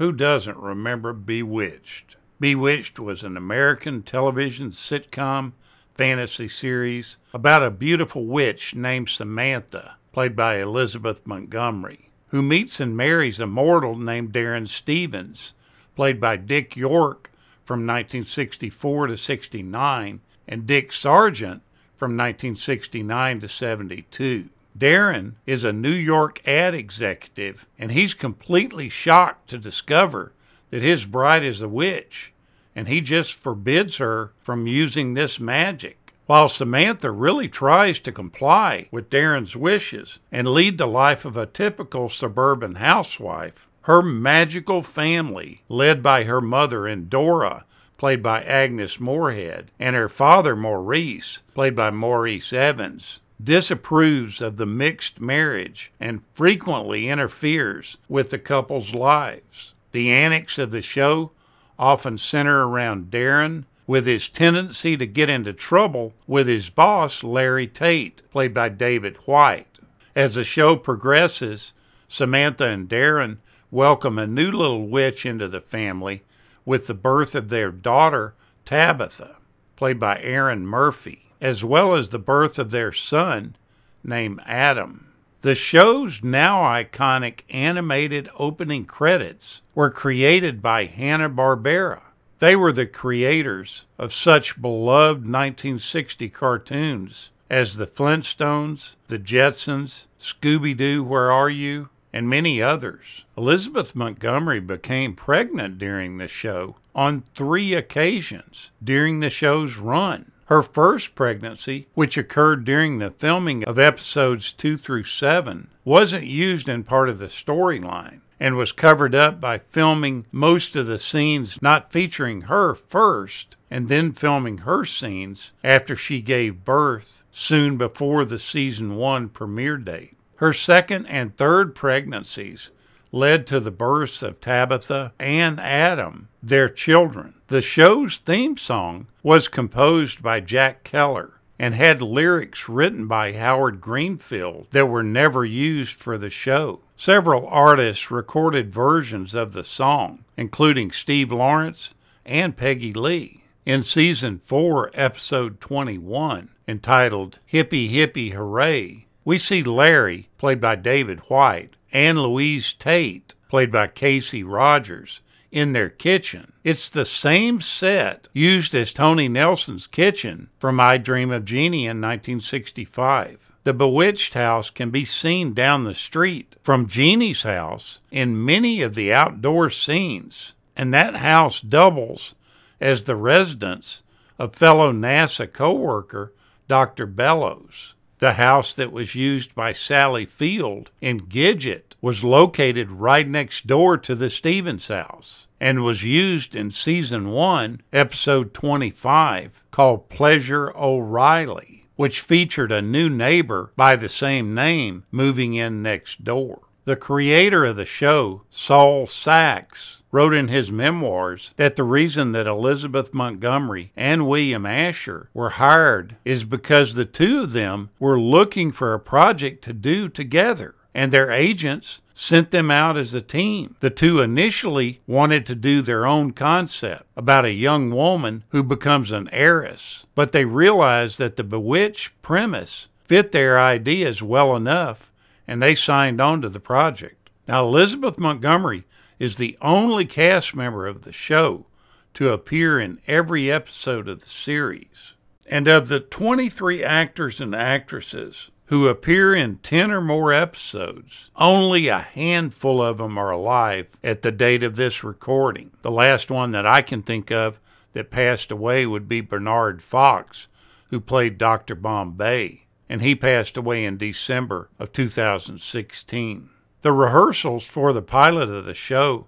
Who doesn't remember Bewitched? Bewitched was an American television sitcom fantasy series about a beautiful witch named Samantha, played by Elizabeth Montgomery, who meets and marries a mortal named Darrin Stevens, played by Dick York from 1964 to 69, and Dick Sargent from 1969 to 72. Darrin is a New York ad executive, and he's completely shocked to discover that his bride is a witch, and he just forbids her from using this magic. While Samantha really tries to comply with Darrin's wishes and lead the life of a typical suburban housewife, her magical family, led by her mother Endora, played by Agnes Moorehead, and her father Maurice, played by Maurice Evans, disapproves of the mixed marriage and frequently interferes with the couple's lives. The annex of the show often center around Darrin, with his tendency to get into trouble with his boss, Larry Tate, played by David White. As the show progresses, Samantha and Darrin welcome a new little witch into the family with the birth of their daughter, Tabitha, played by Erin Murphy, as well as the birth of their son, named Adam. The show's now iconic animated opening credits were created by Hanna-Barbera. They were the creators of such beloved 1960 cartoons as The Flintstones, The Jetsons, Scooby Doo, Where Are You, and many others. Elizabeth Montgomery became pregnant during the show on three occasions during the show's run. Her first pregnancy, which occurred during the filming of episodes 2 through 7, wasn't used in part of the storyline and was covered up by filming most of the scenes not featuring her first and then filming her scenes after she gave birth soon before the season 1 premiere date. Her second and third pregnancies led to the births of Tabitha and Adam, their children. The show's theme song was composed by Jack Keller and had lyrics written by Howard Greenfield that were never used for the show. Several artists recorded versions of the song, including Steve Lawrence and Peggy Lee. In season 4, episode 21, entitled Hippie Hippie Hooray, we see Larry, played by David White, and Louise Tate, played by Kasey Rogers, in their kitchen. It's the same set used as Tony Nelson's kitchen from I Dream of Jeannie in 1965. The Bewitched house can be seen down the street from Jeannie's house in many of the outdoor scenes, and that house doubles as the residence of fellow NASA coworker Dr. Bellows. The house that was used by Sally Field in Gidget was located right next door to the Stevens house and was used in season 1, episode 25, called Pleasure O'Riley, which featured a new neighbor by the same name moving in next door. The creator of the show, Sol Saks, wrote in his memoirs that the reason that Elizabeth Montgomery and William Asher were hired is because the two of them were looking for a project to do together, and their agents sent them out as a team. The two initially wanted to do their own concept about a young woman who becomes an heiress, but they realized that the bewitched premise fit their ideas well enough and they signed on to the project. Now, Elizabeth Montgomery is the only cast member of the show to appear in every episode of the series. And of the 23 actors and actresses who appear in 10 or more episodes, only a handful of them are alive at the date of this recording. The last one that I can think of that passed away would be Bernard Fox, who played Dr. Bombay and he passed away in December of 2016. The rehearsals for the pilot of the show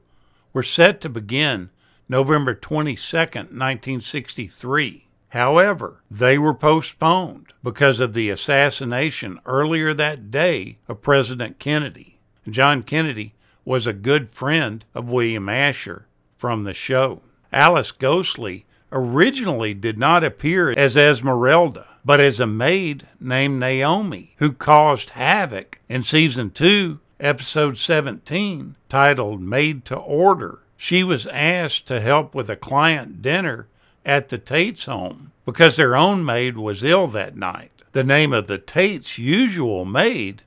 were set to begin November 22, 1963. However, they were postponed because of the assassination earlier that day of President Kennedy. John Kennedy was a good friend of William Asher from the show. Alice Ghostley originally did not appear as Esmeralda, but as a maid named Naomi, who caused havoc in season 2, episode 17, titled Maid to Order. she was asked to help with a client dinner at the Tates home because their own maid was ill that night. The name of the Tates' usual maid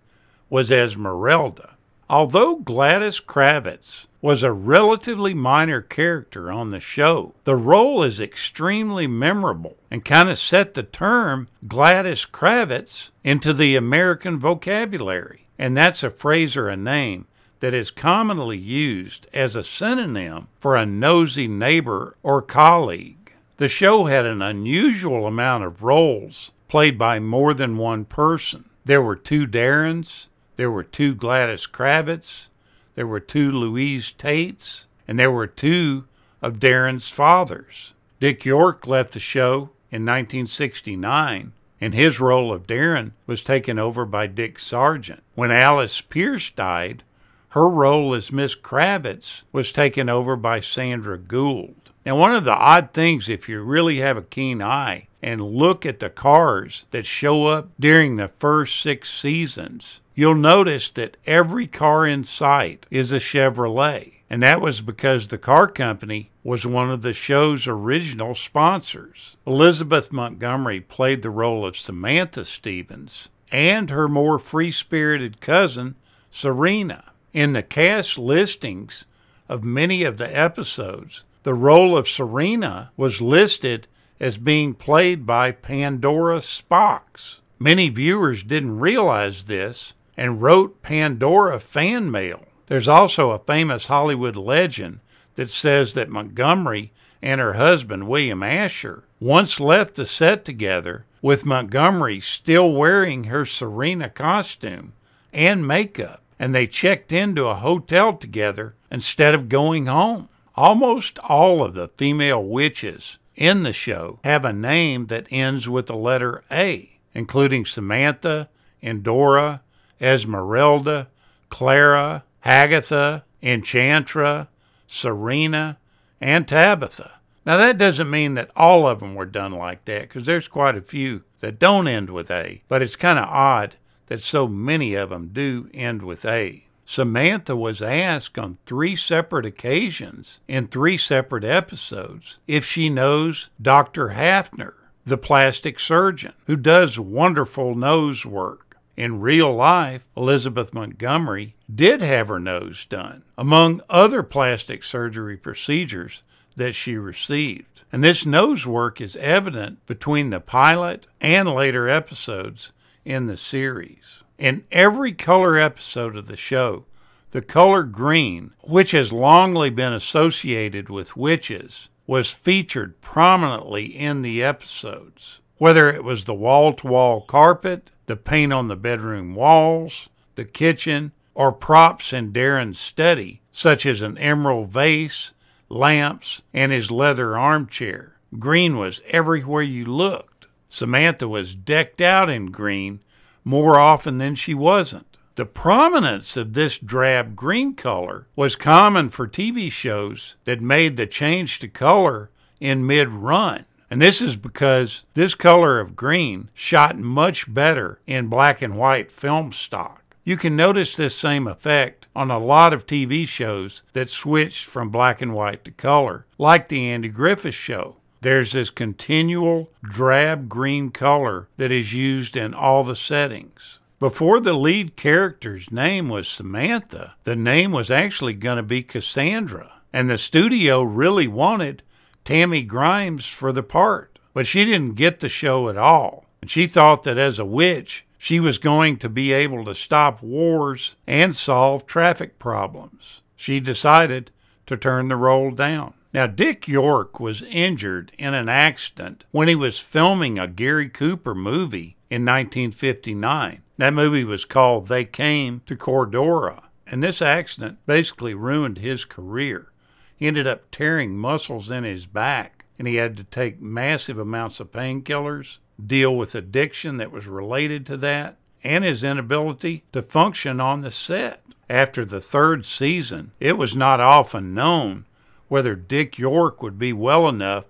was Esmeralda. Although Gladys Kravitz was a relatively minor character on the show, the role is extremely memorable and kind of set the term Gladys Kravitz into the American vocabulary. And that's a phrase or a name that is commonly used as a synonym for a nosy neighbor or colleague. The show had an unusual amount of roles played by more than one person. There were two Darrins, there were two Gladys Kravitz, there were two Louise Tates, and there were two of Darrin's fathers. Dick York left the show in 1969, and his role of Darrin was taken over by Dick Sargent. When Alice Pearce died, her role as Miss Kravitz was taken over by Sandra Gould. Now, one of the odd things, if you really have a keen eye and look at the cars that show up during the first six seasons, you'll notice that every car in sight is a Chevrolet. And that was because the car company was one of the show's original sponsors. Elizabeth Montgomery played the role of Samantha Stevens and her more free spirited cousin, Serena. In the cast listings of many of the episodes, the role of Serena was listed as being played by Pandora Spocks. Many viewers didn't realize this and wrote Pandora fan mail. There's also a famous Hollywood legend that says that Montgomery and her husband, William Asher, once left the set together with Montgomery still wearing her Serena costume and makeup and they checked into a hotel together instead of going home. Almost all of the female witches in the show have a name that ends with the letter A, including Samantha, Endora, Esmeralda, Clara, Agatha, Enchantra, Serena, and Tabitha. Now, that doesn't mean that all of them were done like that, because there's quite a few that don't end with A, but it's kind of odd that so many of them do end with A. Samantha was asked on three separate occasions in three separate episodes if she knows Dr. Hafner, the plastic surgeon, who does wonderful nose work. In real life, Elizabeth Montgomery did have her nose done, among other plastic surgery procedures that she received. And this nose work is evident between the pilot and later episodes in the series. In every color episode of the show, the color green, which has longly been associated with witches, was featured prominently in the episodes. Whether it was the wall to wall carpet, the paint on the bedroom walls, the kitchen, or props in Darrin's study, such as an emerald vase, lamps, and his leather armchair. Green was everywhere you looked. Samantha was decked out in green more often than she wasn't. The prominence of this drab green color was common for TV shows that made the change to color in mid run. And this is because this color of green shot much better in black and white film stock. You can notice this same effect on a lot of TV shows that switched from black and white to color, like The Andy Griffith Show. There's this continual drab green color that is used in all the settings. Before the lead character's name was Samantha, the name was actually going to be Cassandra, and the studio really wanted Tammy Grimes for the part, but she didn't get the show at all. And she thought that as a witch, she was going to be able to stop wars and solve traffic problems. She decided to turn the role down. Now, Dick York was injured in an accident when he was filming a Gary Cooper movie in 1959. That movie was called They Came to Cordura, and this accident basically ruined his career. He ended up tearing muscles in his back, and he had to take massive amounts of painkillers, deal with addiction that was related to that, and his inability to function on the set. After the third season, it was not often known whether Dick York would be well enough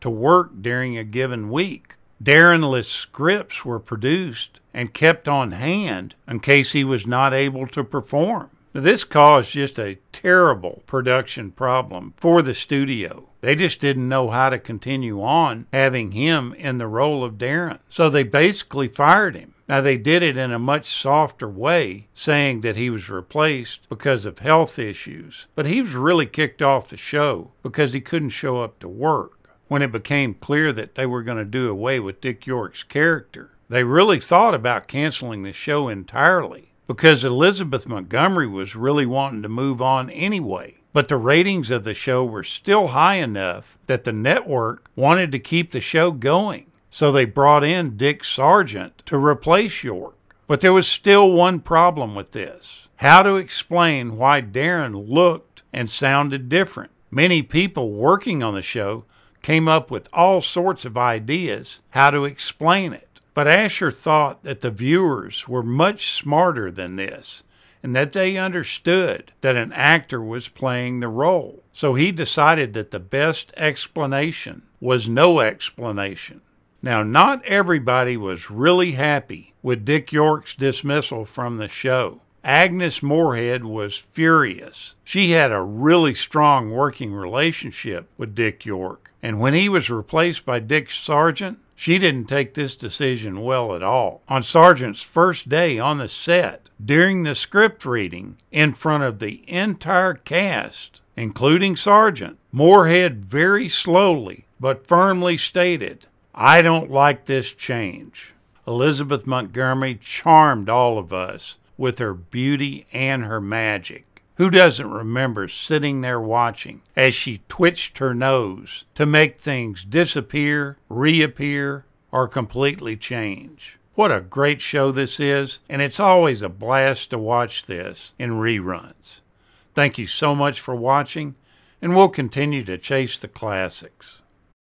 to work during a given week. Darrinless scripts were produced and kept on hand in case he was not able to perform. Now, this caused just a terrible production problem for the studio. They just didn't know how to continue on having him in the role of Darrin. So they basically fired him. Now, they did it in a much softer way, saying that he was replaced because of health issues, but he was really kicked off the show because he couldn't show up to work. When it became clear that they were going to do away with Dick York's character, they really thought about canceling the show entirely because Elizabeth Montgomery was really wanting to move on anyway. But the ratings of the show were still high enough that the network wanted to keep the show going. So they brought in Dick Sargent to replace York. But there was still one problem with this how to explain why Darrin looked and sounded different. Many people working on the show came up with all sorts of ideas how to explain it. But Asher thought that the viewers were much smarter than this and that they understood that an actor was playing the role. So he decided that the best explanation was no explanation. Now, not everybody was really happy with Dick York's dismissal from the show. Agnes Moorehead was furious. She had a really strong working relationship with Dick York, and when he was replaced by Dick Sargent, she didn't take this decision well at all. On Sargent's first day on the set, during the script reading, in front of the entire cast, including Sargent, Moorehead very slowly but firmly stated, I don't like this change. Elizabeth Montgomery charmed all of us with her beauty and her magic. Who doesn't remember sitting there watching as she twitched her nose to make things disappear, reappear, or completely change? What a great show this is, and it's always a blast to watch this in reruns. Thank you so much for watching, and we'll continue to chase the classics.